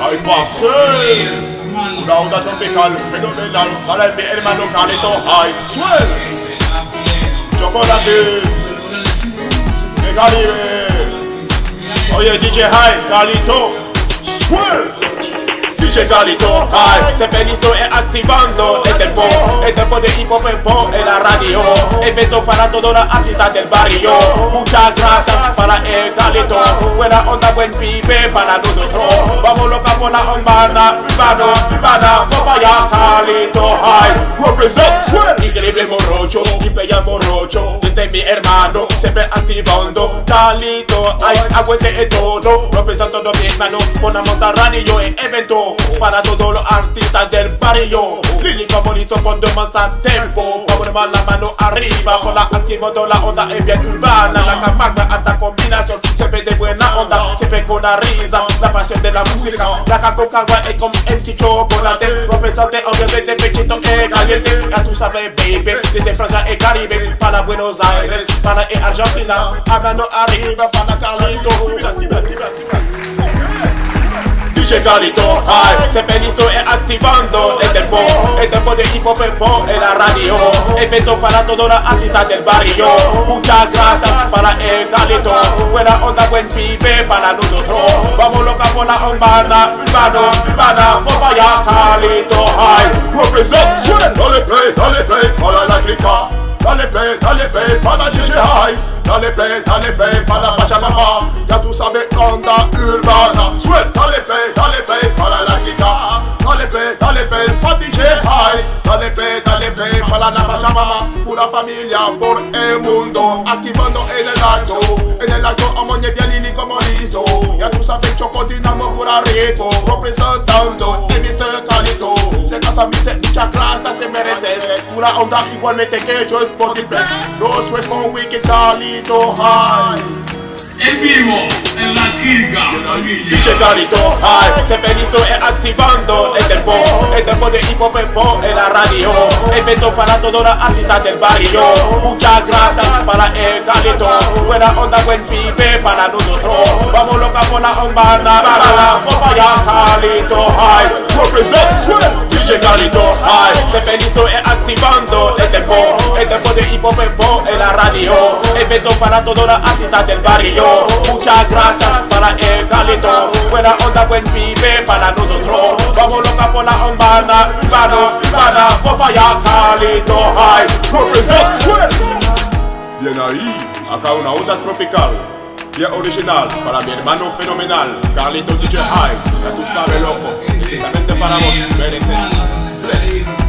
Hay pasé una onda tropical fenomenal para hermano chocolate. Oye, DJ High, Calito, Suel. DJ Galito, ay, siempre listo e activando el tempo, el tempo de hip hop en la radio, evento para todos los artistas del barrio, muchas gracias para el Galito, buena onda, buen pibe para nosotros, vamos loca por la urbana, urbana, urbana, vamos allá, Galito, ay, represent, increíble morrocho, ya morrocho, desde mi hermano, siempre activando, Galito, ay, aguante el todo, represento todo mi hermano, ponamos a radio en evento, para todos los artistas del barrio. Lírico bonito cuando más a tempo. Vamos la mano arriba. Con la activo toda la onda es bien urbana. La camagna hasta combinación. Se ve de buena onda. Se ve con la risa. La pasión de la música. La cacoca es como MC Chocolate. Represente obviamente pechito es caliente. Ya tú sabes, baby. Desde Francia y Caribe. Para Buenos Aires. Para Argentina. Hablando arriba. Para Calito. Ay, siempre listo e activando el tempo, el tempo de hip hop en la radio, evento para todos los artistas del barrio, muchas gracias para el Galito, buena onda, buen pibe para nosotros, vamos loca por la urbana, urbana, urbana, vamos allá Galito, ay, represent, dale play, dale play, para la clica, dale play, dale play, para DJ High, dale play, dale play, para Pachamama, ya tú sabes onda urbana, Pura familia por el mundo, activando en el alto, en el alto, amo bien y como listo, ya tú sabes, choco dinamo pura rico, representando el Mr. Calito, se casa mi se dicha clase se mereces, una onda igualmente que yo es Body Bless, no sues con Wicked Calito High. En vivo, en la kirga. DJ Galito, ay, siempre listo e activando. El tempo, el tempo de hip hop en la radio, evento para todos los artistas del barrio, muchas gracias para el Galito, buena onda, buen pibe para nosotros, vamos loca por la urbana, vamos allá Galito, ay, represent, DJ Galito, ay, siempre listo e activando. El tempo de hip hop en la radio, evento para todos los artistas del barrio, muchas gracias para el Galito, buena onda, buen pibe para nosotros, vamos loca por la urbana, urbana, urbana, vamos allá Galito, ay, represent, Bien ahí, acá una onda tropical, bien original para mi hermano fenomenal, Carlito DJ High, ya tú sabes loco, especialmente para vos, mereces. Bless.